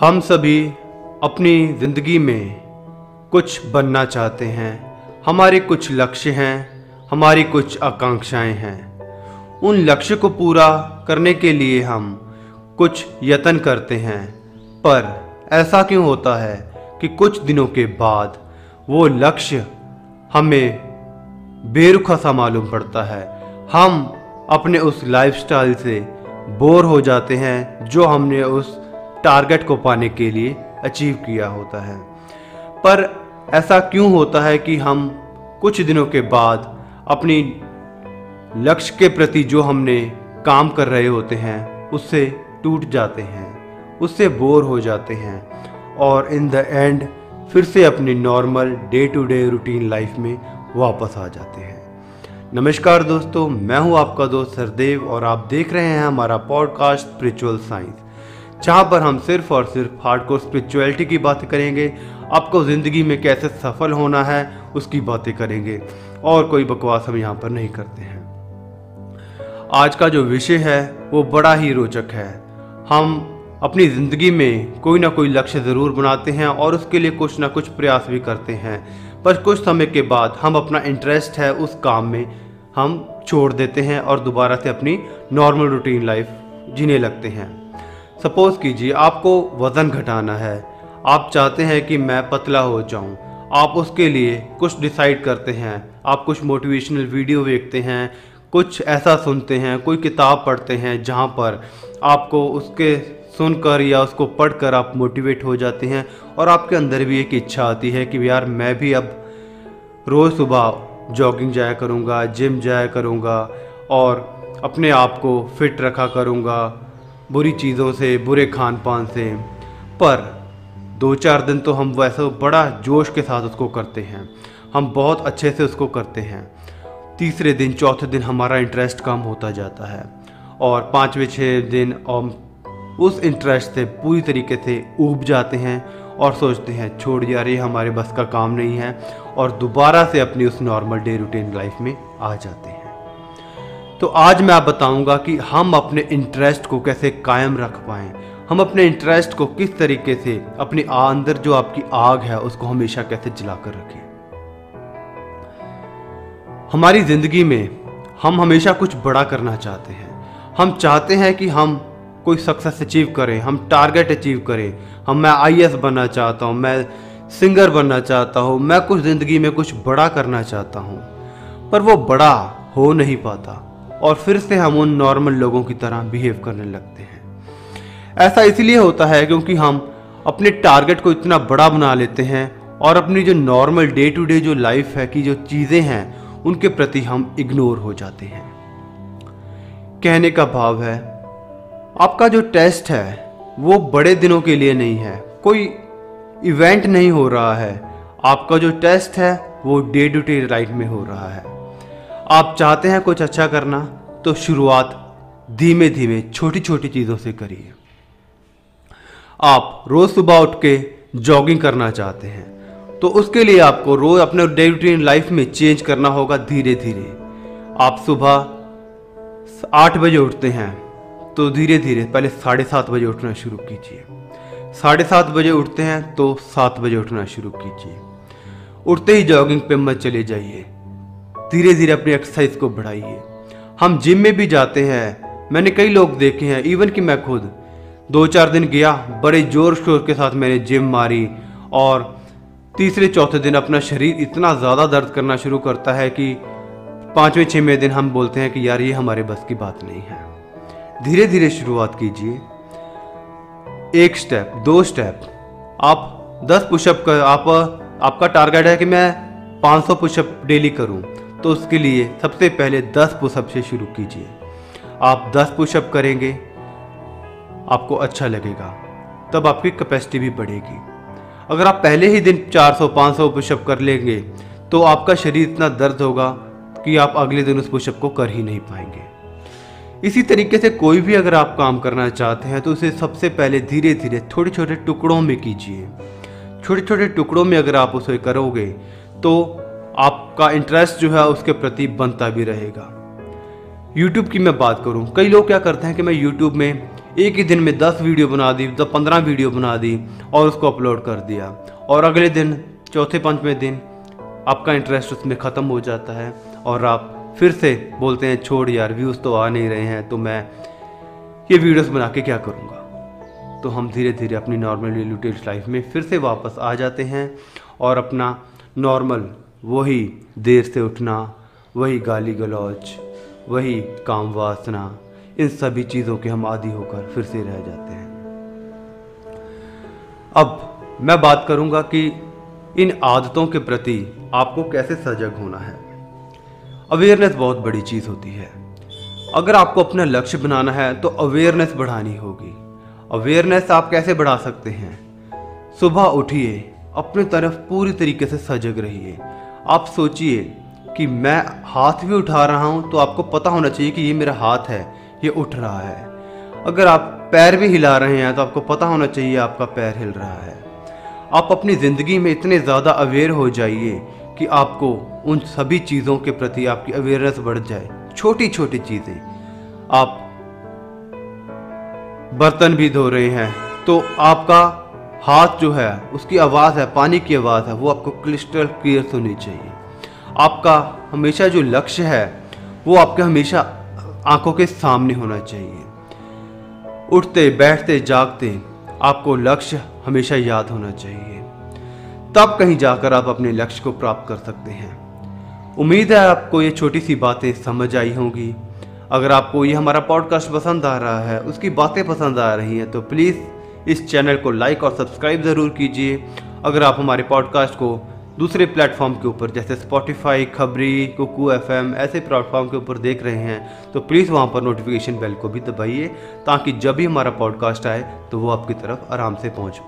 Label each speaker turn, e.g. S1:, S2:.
S1: हम सभी अपनी ज़िंदगी में कुछ बनना चाहते हैं। हमारे कुछ लक्ष्य हैं, हमारी कुछ आकांक्षाएँ हैं। उन लक्ष्य को पूरा करने के लिए हम कुछ यत्न करते हैं। पर ऐसा क्यों होता है कि कुछ दिनों के बाद वो लक्ष्य हमें बेरुखा सा मालूम पड़ता है? हम अपने उस लाइफस्टाइल से बोर हो जाते हैं जो हमने उस टारगेट को पाने के लिए अचीव किया होता है। पर ऐसा क्यों होता है कि हम कुछ दिनों के बाद अपनी लक्ष्य के प्रति जो हमने काम कर रहे होते हैं, उससे टूट जाते हैं, उससे बोर हो जाते हैं और इन द एंड फिर से अपनी normal day to day routine life में वापस आ जाते हैं। नमस्कार दोस्तों, मैं हूँ आपका दोस्त सरदेव और आप देख रहे हैं हमारा पॉडकास्ट स्पिरिचुअल साइंस जहाँ पर हम सिर्फ़ और सिर्फ़ हार्डकोर स्पिरिचुअलिटी की बातें करेंगे, आपको ज़िंदगी में कैसे सफल होना है, उसकी बातें करेंगे, और कोई बकवास हम यहाँ पर नहीं करते हैं। आज का जो विषय है, वो बड़ा ही रोचक है। हम अपनी ज़िंदगी में कोई ना कोई लक्ष्य ज़रूर बनाते हैं और उसके लिए कुछ ना कुछ प्रयास भी करते हैं, पर कुछ समय के बाद हम अपना इंटरेस्ट है उस काम में हम छोड़ देते हैं और दोबारा से अपनी नॉर्मल रूटीन लाइफ जीने लगते हैं। सपोज़ कीजिए आपको वज़न घटाना है। आप चाहते हैं कि मैं पतला हो जाऊँ। आप उसके लिए कुछ डिसाइड करते हैं। आप कुछ मोटिवेशनल वीडियो देखते हैं, कुछ ऐसा सुनते हैं, कोई किताब पढ़ते हैं जहाँ पर आपको उसके सुनकर या उसको पढ़कर आप मोटिवेट हो जाते हैं और आपके अंदर भी एक इच्छा आती है कि यार मैं भी अब रोज़ सुबह जॉगिंग जाया करूँगा, जिम जाया करूँगा और अपने आप को फिट रखा करूँगा, बुरी चीज़ों से, बुरे खान पान से। पर दो चार दिन तो हम वैसे बड़ा जोश के साथ उसको करते हैं। हम बहुत अच्छे से उसको करते हैं। तीसरे दिन, चौथे दिन हमारा इंटरेस्ट कम होता जाता है और पाँचवें छः दिन हम उस इंटरेस्ट से पूरी तरीके से ऊब जाते हैं और सोचते हैं, छोड़ यार, ये हमारे बस का काम नहीं है और दोबारा से अपनी उस नॉर्मल डे रूटीन लाइफ में आ जाते हैं। तो आज मैं आप बताऊँगा कि हम अपने इंटरेस्ट को कैसे कायम रख पाएँ, हम अपने इंटरेस्ट को किस तरीके से, अपने अंदर जो आपकी आग है, उसको हमेशा कैसे जलाकर रखें। हमारी ज़िंदगी में हम हमेशा कुछ बड़ा करना चाहते हैं। हम चाहते हैं कि हम कोई सक्सेस अचीव करें, हम टारगेट अचीव करें। हम, मैं आई बनना चाहता हूँ, मैं सिंगर बनना चाहता हूँ, मैं कुछ ज़िंदगी में कुछ बड़ा करना चाहता हूँ। पर वो बड़ा हो नहीं पाता और फिर से हम उन नॉर्मल लोगों की तरह बिहेव करने लगते हैं। ऐसा इसलिए होता है क्योंकि हम अपने टारगेट को इतना बड़ा बना लेते हैं और अपनी जो नॉर्मल डे टू डे जो लाइफ है कि जो चीज़ें हैं, उनके प्रति हम इग्नोर हो जाते हैं। कहने का भाव है आपका जो टेस्ट है, वो बड़े दिनों के लिए नहीं है। कोई इवेंट नहीं हो रहा है। आपका जो टेस्ट है, वो डे टू डे लाइफ में हो रहा है। आप चाहते हैं कुछ अच्छा करना तो शुरुआत धीमे धीमे छोटी छोटी चीज़ों से करिए। आप रोज़ सुबह उठ के जॉगिंग करना चाहते हैं तो उसके लिए आपको रोज़ अपने डे रूटीन लाइफ में चेंज करना होगा धीरे धीरे आप सुबह आठ बजे उठते हैं तो धीरे धीरे, पहले साढ़े सात बजे उठना शुरू कीजिए। साढ़े सात बजे उठते हैं तो सात बजे उठना शुरू कीजिए। उठते ही जॉगिंग पे मत चले जाइए। धीरे धीरे अपनी एक्सरसाइज को बढ़ाइए। हम जिम में भी जाते हैं। मैंने कई लोग देखे हैं इवन कि मैं खुद। दो चार दिन गया, बड़े ज़ोर शोर के साथ मैंने जिम मारी और तीसरे चौथे दिन अपना शरीर इतना ज़्यादा दर्द करना शुरू करता है कि पाँचवें छवें दिन हम बोलते हैं कि यार ये हमारे बस की बात नहीं है। धीरे धीरे शुरुआत कीजिए। एक स्टेप दो स्टेप आप दस पुशअप कर, आप, आपका टारगेट है कि मैं 500 पुशअप डेली करूँ। तो उसके लिए सबसे पहले 10 पुशअप से शुरू कीजिए। आप 10 पुशअप करेंगे, आपको अच्छा लगेगा। तब आपकी कैपेसिटी भी बढ़ेगी। अगर आप पहले ही दिन 400-500 पुशअप कर लेंगे तो आपका शरीर इतना दर्द होगा कि आप अगले दिन उस पुशअप को कर ही नहीं पाएँगे। इसी तरीके से कोई भी अगर आप काम करना चाहते हैं तो उसे सबसे पहले धीरे धीरे छोटे छोटे टुकड़ों में कीजिए। छोटे छोटे टुकड़ों में अगर आप उसे करोगे तो आपका इंटरेस्ट जो है, उसके प्रति बनता भी रहेगा। यूट्यूब की मैं बात करूँ, कई लोग क्या करते हैं कि मैं यूट्यूब में एक ही दिन में दस वीडियो बना दी, दस पंद्रह वीडियो बना दी और उसको अपलोड कर दिया। और अगले दिन, चौथे, पाँचवें दिन, आपका इंटरेस्ट उसमें ख़त्म हो जाता है और आप फिर से बोलते हैं, छोड़ यार व्यूज़ तो आ नहीं रहे हैं तो मैं ये वीडियोस बना के क्या करूँगा? तो हम धीरे धीरे अपनी नॉर्मल रिलेटिव लाइफ में फिर से वापस आ जाते हैं और अपना नॉर्मल वही देर से उठना, वही गाली गलौज वही काम वासना इन सभी चीज़ों के हम आदि होकर फिर से रह जाते हैं। अब मैं बात करूँगा कि इन आदतों के प्रति आपको कैसे सजग होना है। अवेयरनेस बहुत बड़ी चीज़ होती है। अगर आपको अपना लक्ष्य बनाना है तो अवेयरनेस बढ़ानी होगी। अवेयरनेस आप कैसे बढ़ा सकते हैं? सुबह उठिए, अपने तरफ़ पूरी तरीके से सजग रहिए। आप सोचिए कि मैं हाथ भी उठा रहा हूँ तो आपको पता होना चाहिए कि ये मेरा हाथ है, ये उठ रहा है। अगर आप पैर भी हिला रहे हैं तो आपको पता होना चाहिए आपका पैर हिल रहा है। आप अपनी ज़िंदगी में इतने ज़्यादा अवेयर हो जाइए कि आपको उन सभी चीज़ों के प्रति आपकी अवेयरनेस बढ़ जाए। छोटी छोटी चीज़ें। आप बर्तन भी धो रहे हैं तो आपका हाथ जो है, उसकी आवाज़ है, पानी की आवाज़ है, वो आपको क्रिस्टल क्लियर सुननी चाहिए। आपका हमेशा जो लक्ष्य है, वो आपके हमेशा आँखों के सामने होना चाहिए। उठते, बैठते, जागते, आपको लक्ष्य हमेशा याद होना चाहिए। तब कहीं जाकर आप अपने लक्ष्य को प्राप्त कर सकते हैं। उम्मीद है आपको ये छोटी सी बातें समझ आई होंगी। अगर आपको ये हमारा पॉडकास्ट पसंद आ रहा है, उसकी बातें पसंद आ रही हैं तो प्लीज़ इस चैनल को लाइक और सब्सक्राइब ज़रूर कीजिए। अगर आप हमारे पॉडकास्ट को दूसरे प्लेटफॉर्म के ऊपर, जैसे स्पॉटिफाई खबरी कुकू एफ़ ऐसे प्लेटफॉर्म के ऊपर देख रहे हैं तो प्लीज़ वहाँ पर नोटिफिकेशन बेल को भी दबाइए, ताकि जब भी हमारा पॉडकास्ट आए तो वो आपकी तरफ़ आराम से पहुँच